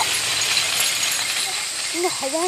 了，你咋还让？